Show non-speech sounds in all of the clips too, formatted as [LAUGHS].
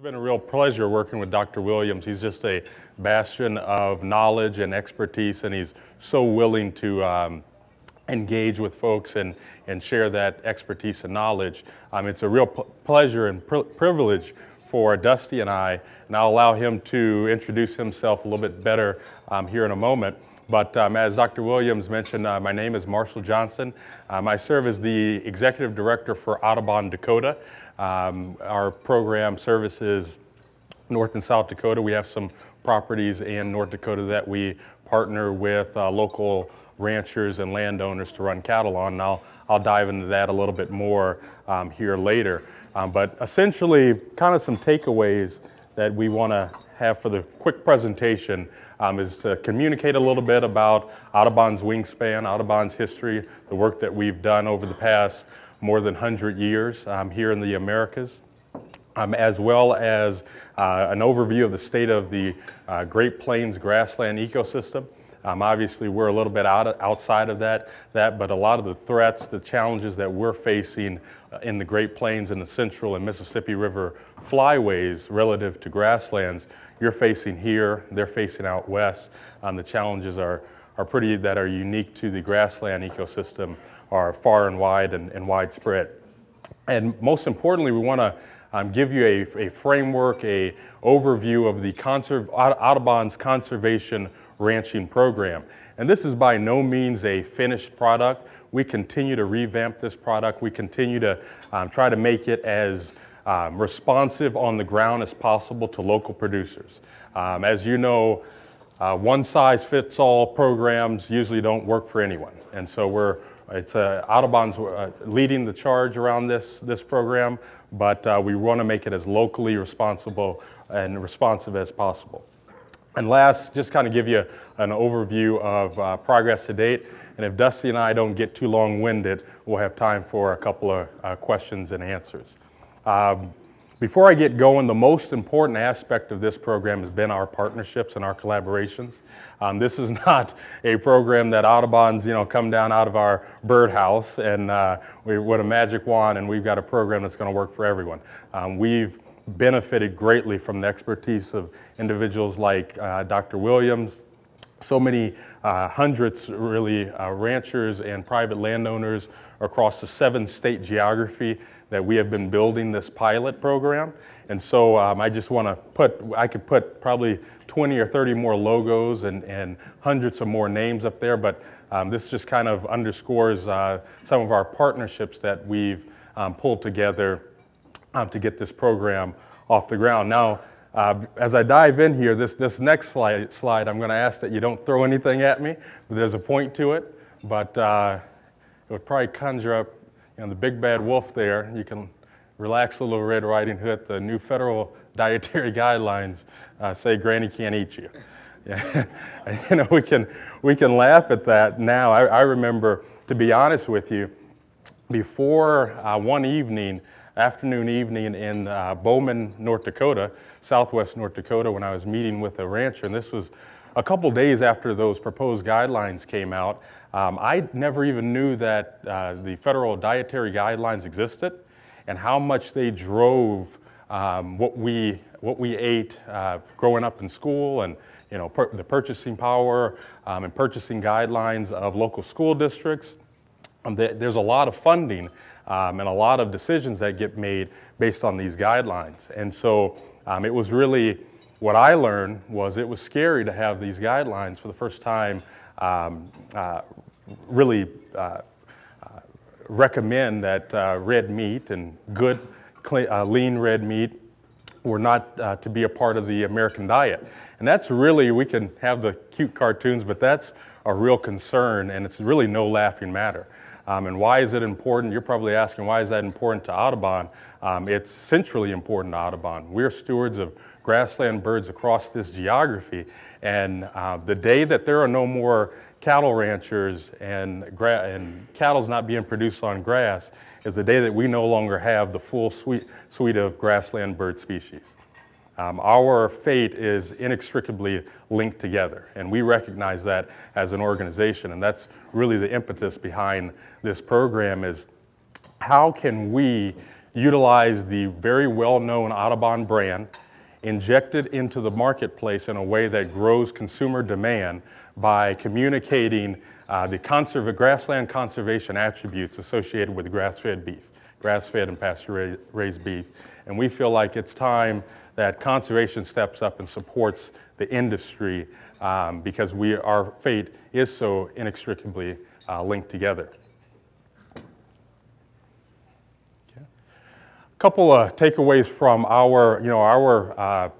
It's been a real pleasure working with Dr. Williams. He's just a bastion of knowledge and expertise, and he's so willing to um, engage with folks and, and share that expertise and knowledge. Um, it's a real pleasure and pr privilege for Dusty and I, and I'll allow him to introduce himself a little bit better um, here in a moment. But um, as Dr. Williams mentioned, uh, my name is Marshall Johnson. Um, I serve as the Executive Director for Audubon Dakota. Um, our program services North and South Dakota. We have some properties in North Dakota that we partner with uh, local ranchers and landowners to run cattle on. And I'll, I'll dive into that a little bit more um, here later. Um, but essentially, kind of some takeaways that we want to have for the quick presentation um, is to communicate a little bit about Audubon's wingspan, Audubon's history, the work that we've done over the past more than 100 years um, here in the Americas, um, as well as uh, an overview of the state of the uh, Great Plains grassland ecosystem. Um, obviously, we're a little bit out of, outside of that, that, but a lot of the threats, the challenges that we're facing uh, in the Great Plains and the Central and Mississippi River flyways relative to grasslands, you're facing here, they're facing out west. Um, the challenges are, are pretty, that are unique to the grassland ecosystem are far and wide and, and widespread. And most importantly, we want to um, give you a, a, framework, a overview of the conserv Audubon's conservation ranching program. And this is by no means a finished product. We continue to revamp this product. We continue to um, try to make it as um, responsive on the ground as possible to local producers. Um, as you know, uh, one size fits all programs usually don't work for anyone. And so we're it's uh, Audubon's uh, leading the charge around this, this program, but uh, we want to make it as locally responsible and responsive as possible. And last, just kind of give you an overview of uh, progress to date. And if Dusty and I don't get too long-winded, we'll have time for a couple of uh, questions and answers. Um, before I get going, the most important aspect of this program has been our partnerships and our collaborations. Um, this is [LAUGHS] not a program that Audubon's, you know, come down out of our birdhouse and uh, we with a magic wand and we've got a program that's going to work for everyone. Um, we've benefited greatly from the expertise of individuals like uh, Dr. Williams, so many uh, hundreds really uh, ranchers and private landowners across the seven state geography that we have been building this pilot program. And so um, I just want to put, I could put probably 20 or 30 more logos and, and hundreds of more names up there, but um, this just kind of underscores uh, some of our partnerships that we've um, pulled together um, to get this program off the ground. Now, uh, as I dive in here, this, this next slide, slide I'm going to ask that you don't throw anything at me, there's a point to it. But uh, it would probably conjure up know, the big bad wolf there. You can relax a little Red Riding Hood. The new federal [LAUGHS] dietary guidelines uh, say granny can't eat you. [LAUGHS] Yeah. [LAUGHS] you know, we can, we can laugh at that now. I, I remember, to be honest with you, before uh, one evening, afternoon, evening in uh, Bowman, North Dakota, southwest North Dakota, when I was meeting with a rancher, and this was a couple days after those proposed guidelines came out. Um, I never even knew that uh, the federal dietary guidelines existed and how much they drove um, what, we, what we ate uh, growing up in school and you know, the purchasing power um, and purchasing guidelines of local school districts. Um, there's a lot of funding um, and a lot of decisions that get made based on these guidelines. And so um, it was really, what I learned was it was scary to have these guidelines for the first time um, uh, really uh, uh, recommend that uh, red meat and good, clean, uh, lean red meat were not uh, to be a part of the American diet. And that's really, we can have the cute cartoons, but that's a real concern and it's really no laughing matter. Um, and why is it important? You're probably asking, why is that important to Audubon? Um, it's centrally important to Audubon. We're stewards of grassland birds across this geography. And uh, the day that there are no more cattle ranchers and, and cattle's not being produced on grass is the day that we no longer have the full suite, suite of grassland bird species. Um, our fate is inextricably linked together, and we recognize that as an organization, and that's really the impetus behind this program is how can we utilize the very well-known Audubon brand, inject it into the marketplace in a way that grows consumer demand by communicating uh, the conserv- grassland conservation attributes associated with grass-fed beef, grass-fed and pasture-raised beef. And we feel like it's time that conservation steps up and supports the industry um, because we, our fate is so inextricably uh, linked together. Couple of takeaways from our, you know, our uh,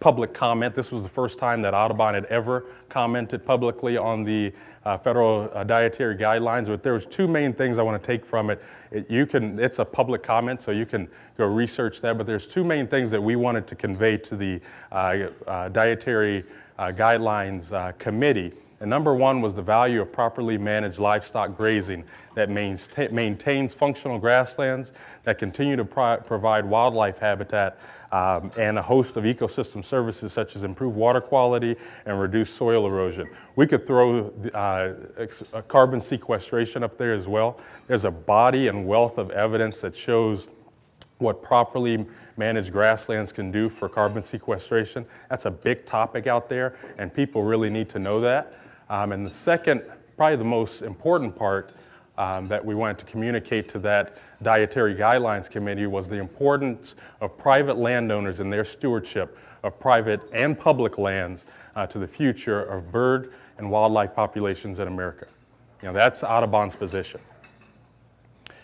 public comment. This was the first time that Audubon had ever commented publicly on the uh, federal uh, dietary guidelines. But there's two main things I want to take from it. it. You can, it's a public comment, so you can go research that. But there's two main things that we wanted to convey to the uh, uh, dietary uh, guidelines committee. And number one was the value of properly managed livestock grazing that maintains functional grasslands that continue to pro provide wildlife habitat um, and a host of ecosystem services such as improved water quality and reduced soil erosion. We could throw uh, carbon sequestration up there as well. There's a body and wealth of evidence that shows what properly managed grasslands can do for carbon sequestration. That's a big topic out there, and people really need to know that. Um, and the second, probably the most important part um, that we wanted to communicate to that dietary guidelines committee was the importance of private landowners and their stewardship of private and public lands uh, to the future of bird and wildlife populations in America. You know, that's Audubon's position.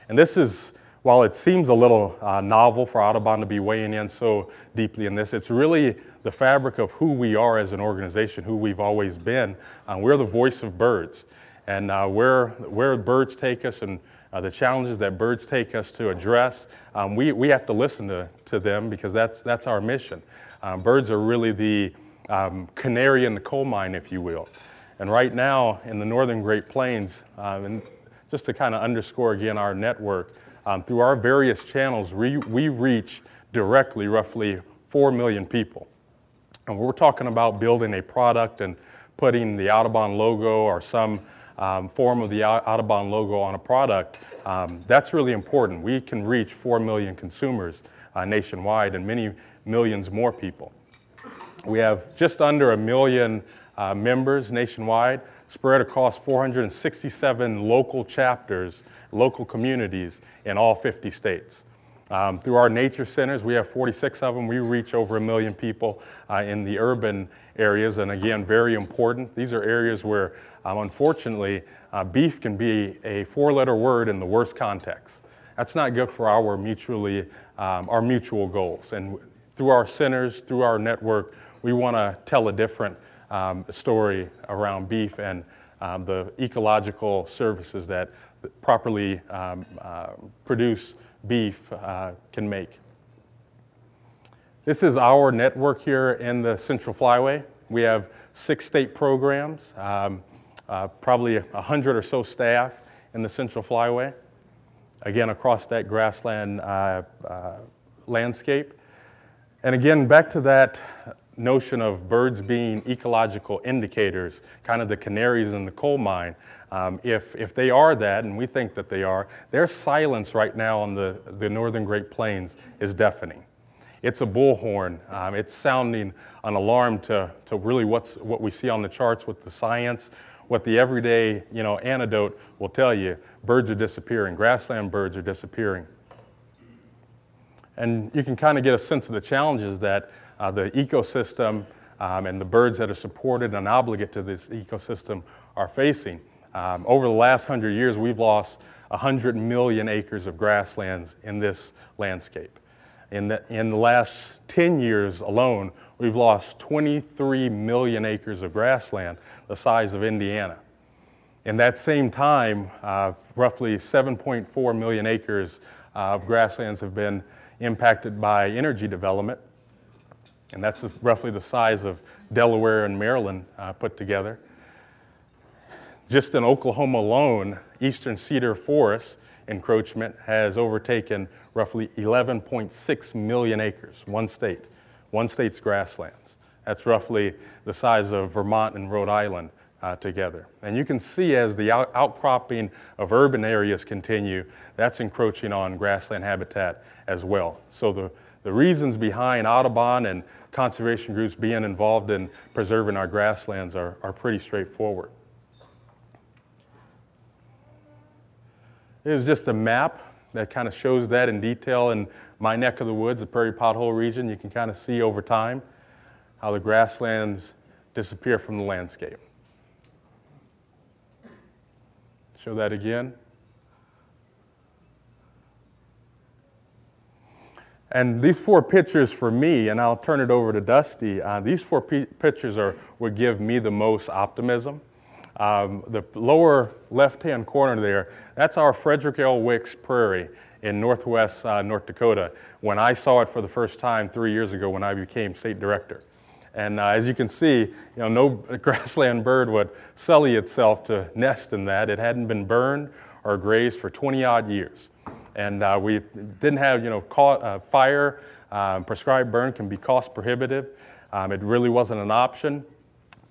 And this is, while it seems a little uh, novel for Audubon to be weighing in so deeply in this, it's really the fabric of who we are as an organization, who we've always been. Uh, we're the voice of birds. And uh, where, where birds take us and uh, the challenges that birds take us to address, um, we, we have to listen to, to them because that's, that's our mission. Um, birds are really the um, canary in the coal mine, if you will. And right now in the northern Great Plains, um, and just to kind of underscore again our network, um, through our various channels, we, we reach directly roughly 4 million people. And we're talking about building a product and putting the Audubon logo or some um, form of the Audubon logo on a product, um, that's really important. We can reach 4 million consumers uh, nationwide and many millions more people. We have just under a million uh, members nationwide, spread across 467 local chapters, local communities in all 50 states. Um, through our nature centers, we have 46 of them. We reach over a million people uh, in the urban areas, and again, very important. These are areas where, um, unfortunately, uh, beef can be a four-letter word in the worst context. That's not good for our mutually, um, our mutual goals. And through our centers, through our network, we want to tell a different um, story around beef and um, the ecological services that properly um, uh, produce beef uh, can make. This is our network here in the Central Flyway. We have six state programs, um, uh, probably 100 or so staff in the Central Flyway, again, across that grassland uh, uh, landscape. And again, back to that notion of birds being ecological indicators, kind of the canaries in the coal mine. Um, if, if they are that, and we think that they are, their silence right now on the, the northern Great Plains is deafening. It's a bullhorn. Um, it's sounding an alarm to, to really what's, what we see on the charts with the science, what the everyday you know, antidote will tell you. Birds are disappearing. Grassland birds are disappearing. And you can kind of get a sense of the challenges that uh, the ecosystem um, and the birds that are supported and obligate to this ecosystem are facing. Um, over the last hundred years, we've lost 100 million acres of grasslands in this landscape. In the, in the last 10 years alone, we've lost 23 million acres of grassland, the size of Indiana. In that same time, uh, roughly 7.4 million acres of grasslands have been impacted by energy development, and that's roughly the size of Delaware and Maryland uh, put together. Just in Oklahoma alone, eastern cedar forest encroachment has overtaken roughly 11.6 million acres, one state, one state's grasslands. That's roughly the size of Vermont and Rhode Island uh, together. And you can see as the out outcropping of urban areas continue, that's encroaching on grassland habitat as well. So the, the reasons behind Audubon and conservation groups being involved in preserving our grasslands are, are pretty straightforward. Here's just a map that kind of shows that in detail in my neck of the woods, the Prairie Pothole region. You can kind of see over time how the grasslands disappear from the landscape. Show that again. And these four pictures for me, and I'll turn it over to Dusty, uh, these four pictures are, would give me the most optimism. Um, the lower left-hand corner there, that's our Frederick L. Wicks Prairie in northwest uh, North Dakota when I saw it for the first time three years ago when I became state director. And uh, as you can see, you know, no [LAUGHS] grassland bird would sully itself to nest in that. It hadn't been burned or grazed for 20 odd years. And uh, we didn't have, you know, uh, fire, um, prescribed burn can be cost prohibitive. Um, it really wasn't an option.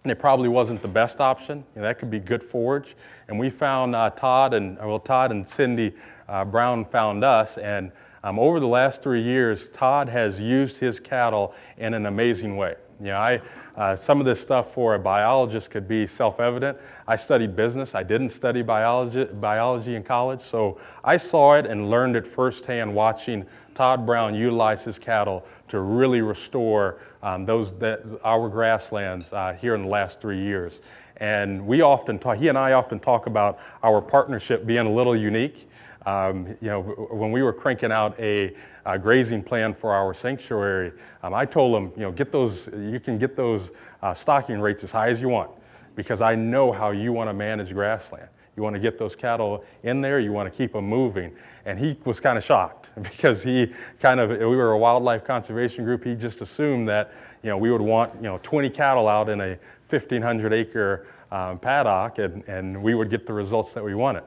And it probably wasn't the best option. You know, that could be good forage. And we found uh, Todd and, well, Todd and Cindy uh, Brown found us. And um, over the last three years, Todd has used his cattle in an amazing way. You know, I, uh, some of this stuff for a biologist could be self-evident. I studied business. I didn't study biology, biology in college, so I saw it and learned it firsthand watching Todd Brown utilize his cattle to really restore um, those that, our grasslands uh, here in the last three years. And we often talk, he and I often talk about our partnership being a little unique. Um, you know, when we were cranking out a, a grazing plan for our sanctuary, um, I told them, you know, get those, you can get those uh, stocking rates as high as you want because I know how you want to manage grassland. You want to get those cattle in there, you want to keep them moving. And he was kind of shocked [LAUGHS] because he kind of, we were a wildlife conservation group, he just assumed that, you know, we would want, you know, 20 cattle out in a 1,500 acre um, paddock and, and we would get the results that we wanted.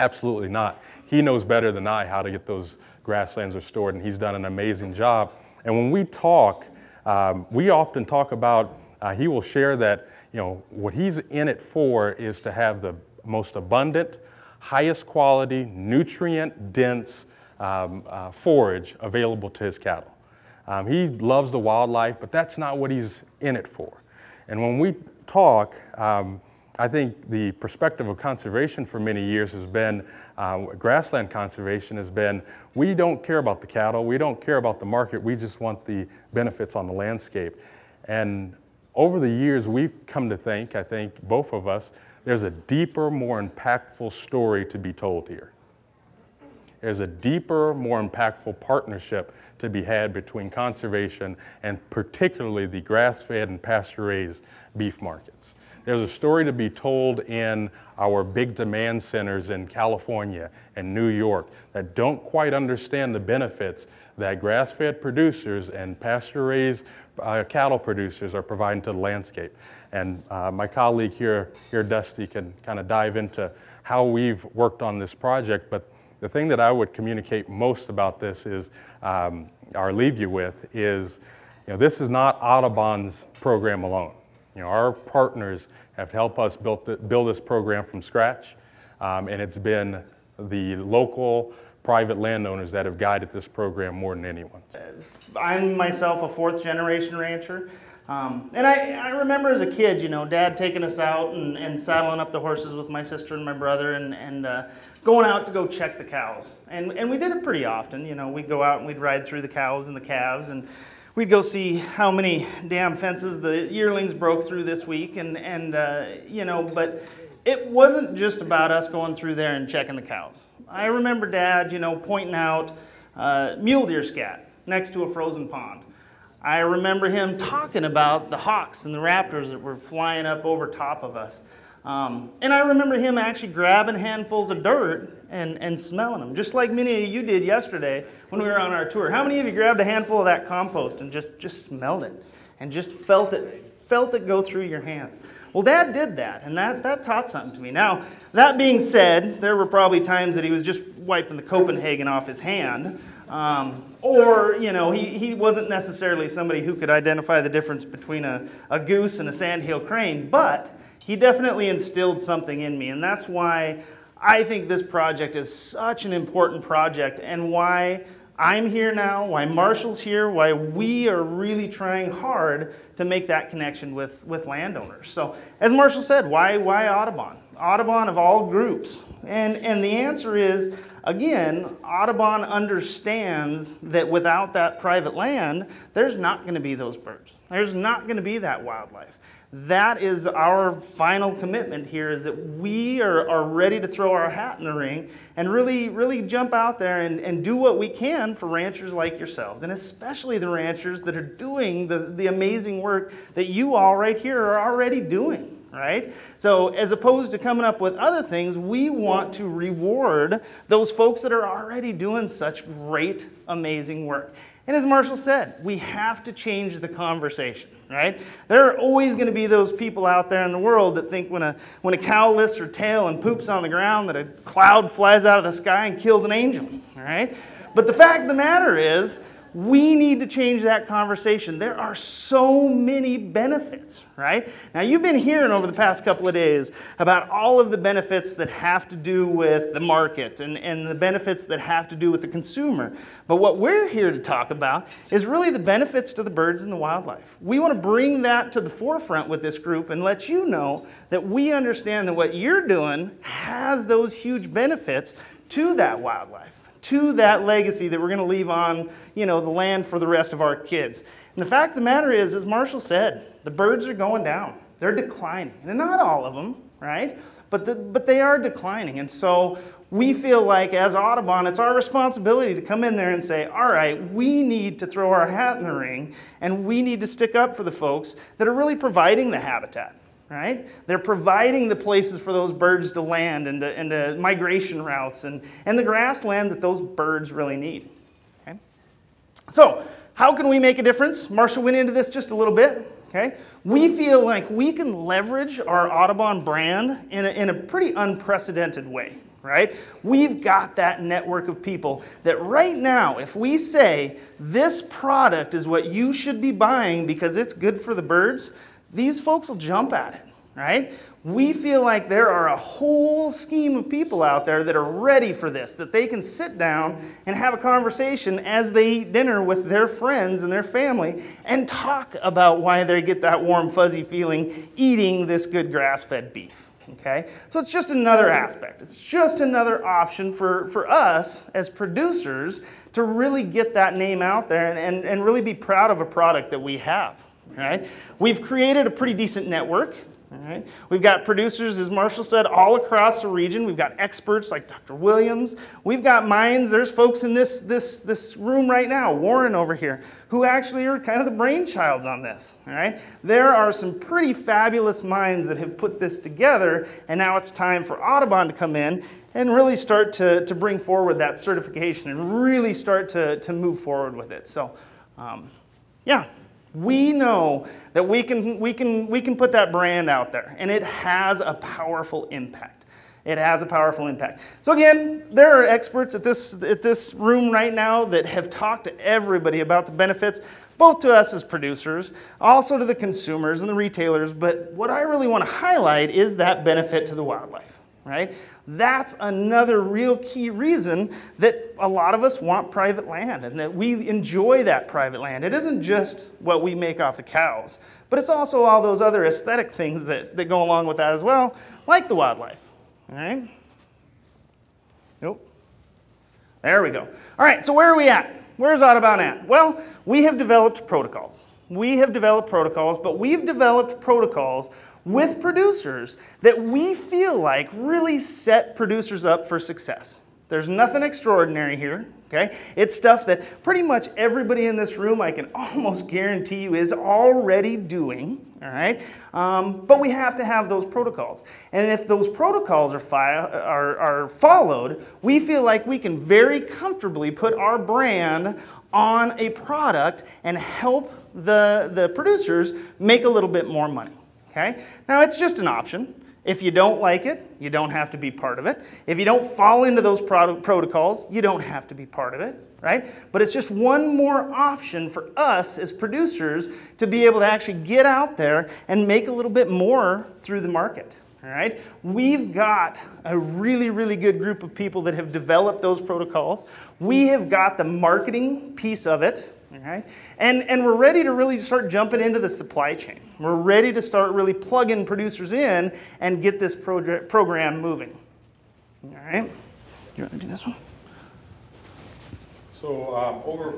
Absolutely not. He knows better than I how to get those grasslands restored, and he's done an amazing job. And when we talk, um, we often talk about, uh, he will share that, you know, what he's in it for is to have the most abundant, highest quality, nutrient dense um, uh, forage available to his cattle. Um, he loves the wildlife, but that's not what he's in it for. And when we talk, um, I think the perspective of conservation for many years has been, uh, grassland conservation has been, we don't care about the cattle, we don't care about the market, we just want the benefits on the landscape. And over the years, we've come to think, I think both of us, there's a deeper, more impactful story to be told here. There's a deeper, more impactful partnership to be had between conservation and particularly the grass-fed and pasture-raised beef markets. There's a story to be told in our big demand centers in California and New York that don't quite understand the benefits that grass-fed producers and pasture-raised uh, cattle producers are providing to the landscape. And uh, my colleague here, here, Dusty, can kind of dive into how we've worked on this project. But the thing that I would communicate most about this is, um, or leave you with, is you know, this is not Audubon's program alone. You know, our partners have helped us build, the, build this program from scratch, um, and it's been the local private landowners that have guided this program more than anyone. I'm myself a fourth generation rancher. Um, and I, I remember as a kid, you know, dad taking us out and, and saddling up the horses with my sister and my brother and, and uh, going out to go check the cows. And, and we did it pretty often. You know, we'd go out and we'd ride through the cows and the calves and we'd go see how many damn fences the yearlings broke through this week and, and uh, you know but it wasn't just about us going through there and checking the cows. I remember dad you know pointing out uh, mule deer scat next to a frozen pond. I remember him talking about the hawks and the raptors that were flying up over top of us. Um, and I remember him actually grabbing handfuls of dirt and, and smelling them, just like many of you did yesterday when we were on our tour. How many of you grabbed a handful of that compost and just, just smelled it and just felt it, felt it go through your hands? Well, Dad did that, and that, that taught something to me. Now, that being said, there were probably times that he was just wiping the Copenhagen off his hand, um, or, you know, he, he wasn't necessarily somebody who could identify the difference between a, a goose and a sandhill crane, but He definitely instilled something in me, and that's why I think this project is such an important project and why I'm here now, why Marshall's here, why we are really trying hard to make that connection with, with landowners. So, as Marshall said, why, why Audubon? Audubon of all groups. And, and the answer is again, Audubon understands that without that private land, there's not going to be those birds. There's not going to be that wildlife that is our final commitment here is that we are, are ready to throw our hat in the ring and really, really jump out there and, and do what we can for ranchers like yourselves, and especially the ranchers that are doing the, the amazing work that you all right here are already doing. Right? So, as opposed to coming up with other things, we want to reward those folks that are already doing such great, amazing work. And as Marshall said, we have to change the conversation, right? There are always going to be those people out there in the world that think when a, when a cow lifts her tail and poops on the ground that a cloud flies out of the sky and kills an angel, right? But the fact of the matter is, we need to change that conversation. There are so many benefits, right? Now, you've been hearing over the past couple of days about all of the benefits that have to do with the market and, and the benefits that have to do with the consumer. But what we're here to talk about is really the benefits to the birds and the wildlife. We want to bring that to the forefront with this group and let you know that we understand that what you're doing has those huge benefits to that wildlife to that legacy that we're going to leave on, you know, the land for the rest of our kids. And the fact of the matter is, as Marshall said, the birds are going down. They're declining. And not all of them, right? But, the, but they are declining. And so we feel like as Audubon, it's our responsibility to come in there and say, all right, we need to throw our hat in the ring and we need to stick up for the folks that are really providing the habitat right? They're providing the places for those birds to land and the, and the migration routes and, and the grassland that those birds really need. Okay? So, how can we make a difference? Marshall went into this just a little bit. Okay? We feel like we can leverage our Audubon brand in a, in a pretty unprecedented way, right? We've got that network of people that right now, if we say this product is what you should be buying because it's good for the birds, these folks will jump at it, right? We feel like there are a whole scheme of people out there that are ready for this, that they can sit down and have a conversation as they eat dinner with their friends and their family and talk about why they get that warm, fuzzy feeling eating this good grass fed beef. Okay? So it's just another aspect. It's just another option for, for us as producers to really get that name out there and, and, and really be proud of a product that we have. Right? We've created a pretty decent network. Right? We've got producers, as Marshall said, all across the region. We've got experts like Dr. Williams. We've got minds. There's folks in this, this, this room right now, Warren over here, who actually are kind of the brainchilds on this. Right? There are some pretty fabulous minds that have put this together, and now it's time for Audubon to come in and really start to, to bring forward that certification and really start to, to move forward with it. So, um, yeah. We know that we can, we, can, we can put that brand out there, and it has a powerful impact. It has a powerful impact. So again, there are experts at this, at this room right now that have talked to everybody about the benefits, both to us as producers, also to the consumers and the retailers. But what I really want to highlight is that benefit to the wildlife right? That's another real key reason that a lot of us want private land and that we enjoy that private land. It isn't just what we make off the cows, but it's also all those other aesthetic things that, that go along with that as well, like the wildlife, all right? Nope. There we go. All right, so where are we at? Where's Audubon at? Well, we have developed protocols. We have developed protocols, but we've developed protocols with producers that we feel like really set producers up for success. There's nothing extraordinary here, okay? It's stuff that pretty much everybody in this room, I can [LAUGHS] almost guarantee you, is already doing, all right? Um, but we have to have those protocols. And if those protocols are, are, are followed, we feel like we can very comfortably put our brand on a product and help the, the producers make a little bit more money. Okay? Now, it's just an option. If you don't like it, you don't have to be part of it. If you don't fall into those prot- protocols, you don't have to be part of it, right? But it's just one more option for us as producers to be able to actually get out there and make a little bit more through the market. All right, we've got a really, really good group of people that have developed those protocols. We have got the marketing piece of it, right, and, and we're ready to really start jumping into the supply chain. We're ready to start really plugging producers in and get this project, program moving. All right, you want to do this one? So um, over,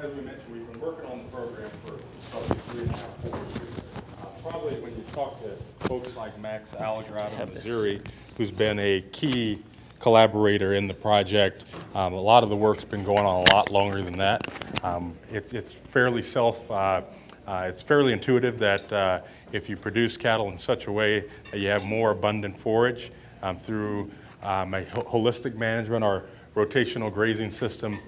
as we mentioned, we've been working on the program for probably three and a half, four years. Uh, Probably when you talk to folks like Max Alger out of Missouri, who's been a key collaborator in the project, um, a lot of the work's been going on a lot longer than that. Um, It's it's fairly self, uh, uh, it's fairly intuitive that uh, if you produce cattle in such a way that you have more abundant forage um, through um, a holistic management or rotational grazing system,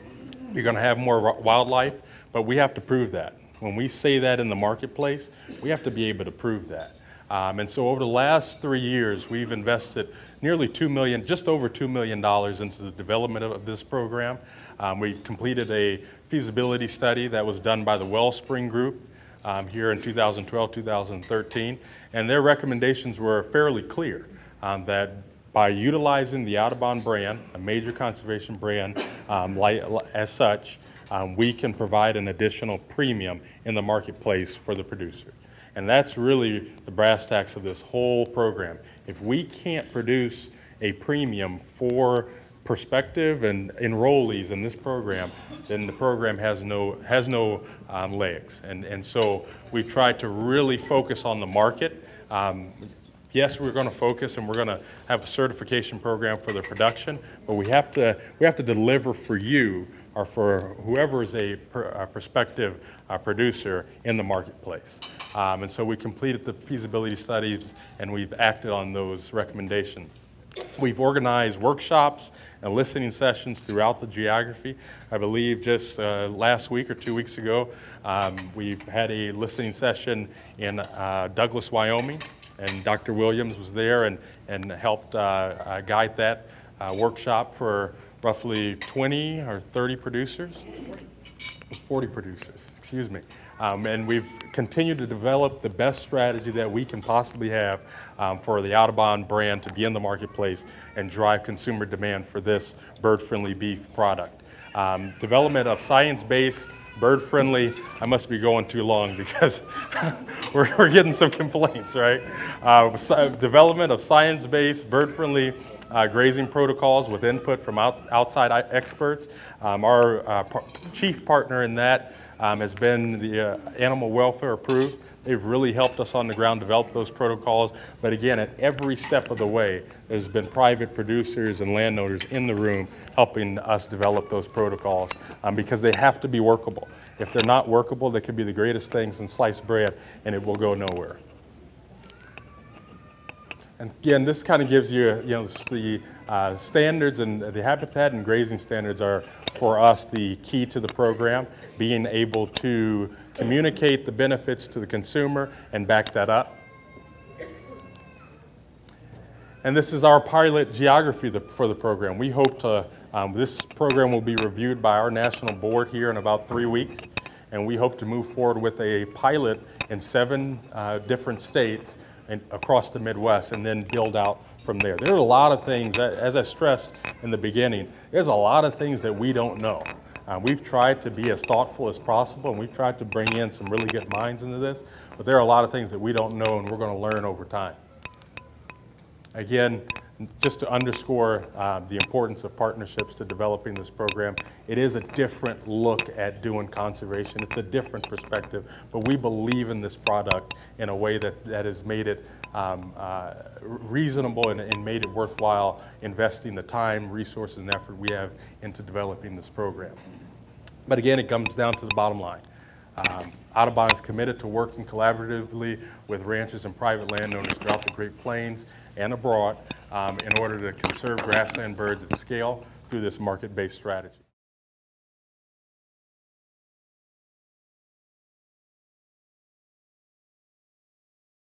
you're going to have more wildlife, but we have to prove that. When we say that in the marketplace, we have to be able to prove that. Um, and so over the last three years, we've invested nearly two million, just over two million dollars into the development of, this program. Um, we completed a feasibility study that was done by the Wellspring Group um, here in 2012, 2013, and their recommendations were fairly clear um, that by utilizing the Audubon brand, a major conservation brand um, like, as such, um, we can provide an additional premium in the marketplace for the producer. And that's really the brass tacks of this whole program. If we can't produce a premium for prospective and enrollees in this program, then the program has no, has no um, legs. And, and so we've tried to really focus on the market. Um, yes, we're going to focus and we're going to have a certification program for the production, but we have to, we have to deliver for you or for whoever is a, pr- a prospective uh, producer in the marketplace. Um, and so we completed the feasibility studies and we've acted on those recommendations. We've organized workshops and listening sessions throughout the geography. I believe just uh, last week or two weeks ago, um, we had a listening session in uh, Douglas, Wyoming, and Dr. Williams was there and, and helped uh, uh, guide that uh, workshop for roughly 20 or 30 producers. 40 producers, excuse me. Um, and we've continued to develop the best strategy that we can possibly have um, for the Audubon brand to be in the marketplace and drive consumer demand for this bird-friendly beef product. Um, development of science-based, bird-friendly, I must be going too long because [LAUGHS] we're, we're getting some complaints, right? Uh, sci- development of science-based, bird-friendly uh, grazing protocols with input from out, outside experts. Um, our uh, par- chief partner in that um, has been the uh, Animal Welfare Approved. They've really helped us on the ground develop those protocols. But again, at every step of the way, there's been private producers and landowners in the room helping us develop those protocols um, because they have to be workable. If they're not workable, they could be the greatest things in sliced bread and it will go nowhere. And again, this kind of gives you, you know, the uh, standards and the habitat and grazing standards are for us the key to the program, being able to communicate the benefits to the consumer and back that up. And this is our pilot geography the- for the program. We hope to, um, this program will be reviewed by our national board here in about three weeks. And we hope to move forward with a pilot in seven uh, different states and across the Midwest and then build out from there. There are a lot of things, as I stressed in the beginning, there's a lot of things that we don't know. Uh, we've tried to be as thoughtful as possible and we've tried to bring in some really good minds into this, but there are a lot of things that we don't know and we're going to learn over time. Again, just to underscore uh, the importance of partnerships to developing this program, it is a different look at doing conservation. It's a different perspective, but we believe in this product in a way that, that has made it um, uh, reasonable and, and made it worthwhile investing the time, resources, and effort we have into developing this program. But again, it comes down to the bottom line. Um, Audubon is committed to working collaboratively with ranchers and private landowners throughout the Great Plains and abroad um, in order to conserve grassland birds at scale through this market-based strategy.